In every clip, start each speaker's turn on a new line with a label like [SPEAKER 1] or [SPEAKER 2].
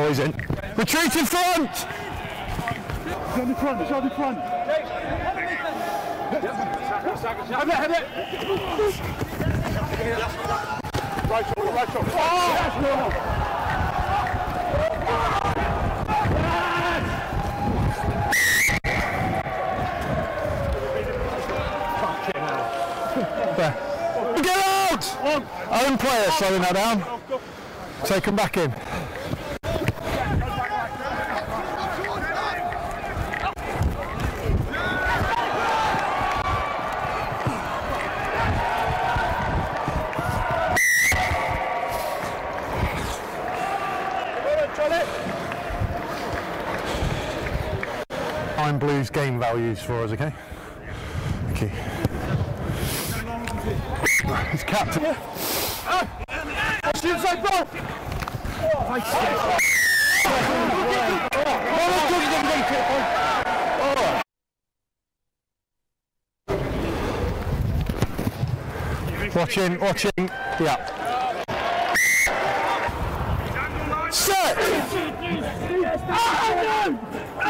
[SPEAKER 1] Retreat in front!
[SPEAKER 2] The front, the front. Have it, have it. Right shoulder, right shoulder. Oh! Yes, no.
[SPEAKER 1] Get out! Own player slowing that down. Take him back in. Iron Blues game values for us, okay? Thank you. He's captain.
[SPEAKER 2] Inside ball.
[SPEAKER 1] Watching, watching. Yeah. Set! You're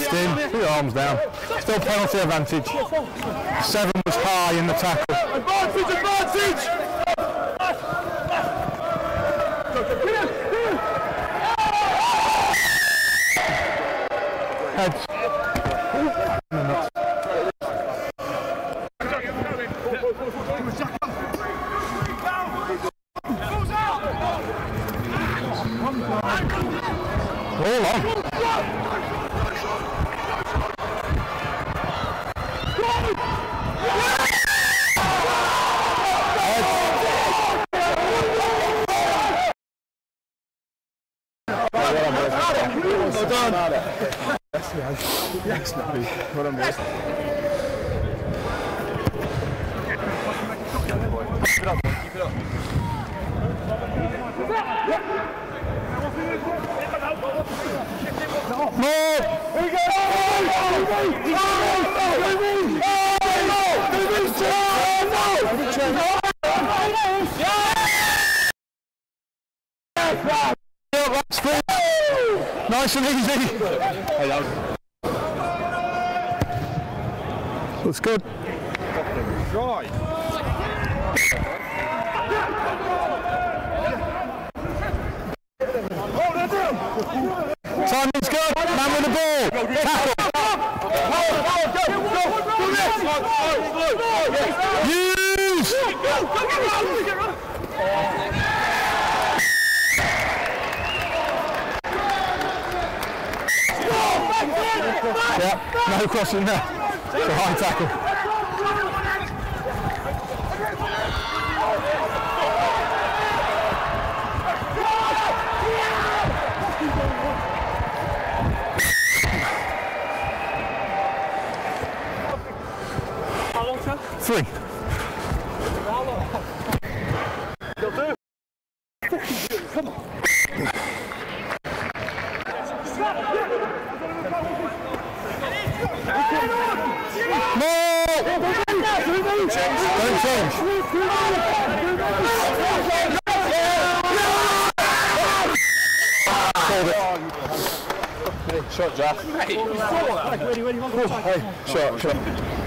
[SPEAKER 1] Stin, put your arms down. Still penalty advantage. Seven was high in the tackle.
[SPEAKER 2] Advantage, advantage.
[SPEAKER 1] Hold on. Yes, Nabi. Well done, boys. Keep it up, boy. Keep it up. Nice and easy. Looks good. Timing's good. Man with the ball. Tackle. Use. Yeah, no crossing there. It's a high tackle. Three. More! Don't change. Called it. Shot, Jack. Hey, shot, shot.